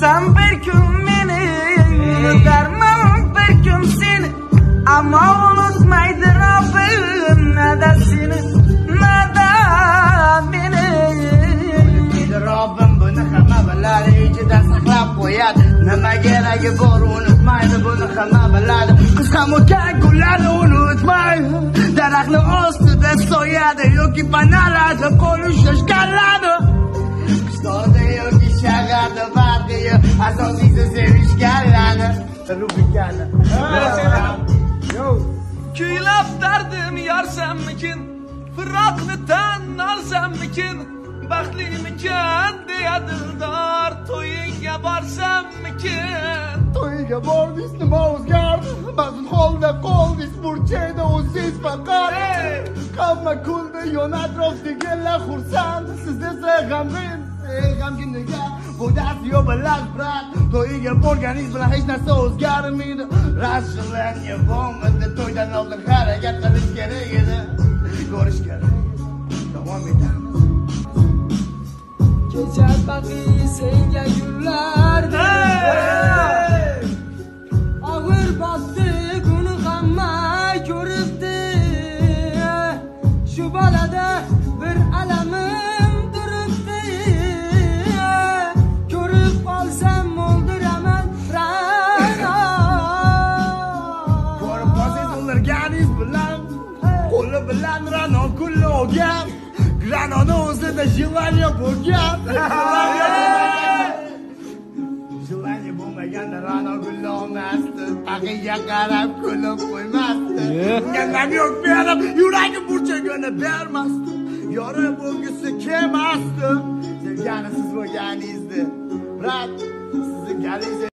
Sen bir gün beni Derman bir gün seni Ama unutmaydı Rabbim Ne de seni Ne de beni Rabbim bunu hamma biladi İçinden saklab Ne Nima geragi bor unutmaydi Bunu hamma biladi Kız ham o'tgan kunlarni unutmaydi soyadı ostida soyadi Yoki panalarda konuş asosiysi sevishganlarni rubrikani Kuylab dardim yarsammikin Firoqni tan olsammikin Baxtlimikin deya dildor To'yingga borsammikin to'yiga bordiz nima o'zgardi ba'zan holda qoldingiz burchakda o'zingiz faqat hamma kuldi yon atrofdagilar xursand siz esa g'amgin ey g'amginniga bo'ydasi yo'q bilan brat. To'yiga borganingiz bilan hech narsa o'zgarmaydi расширение bo'lmadi to'ydan oldin harakat qilish kerak edi ko'rish kerak davom etamiz kecha baqi senga gullar o'ldirganingiz bilan qo'li bilan rano kullogan granoni o'zida желание bo'lgan. Желание bo'lmaganda rano gullolmasdi taqiga qarab kulib qo'ymasdi. Unga namyoq berib yuragi burchagini bermasdi. Yori bo'lgisi kelmasdi. Sevgani siz bo'lganingizni brat sizni galingiz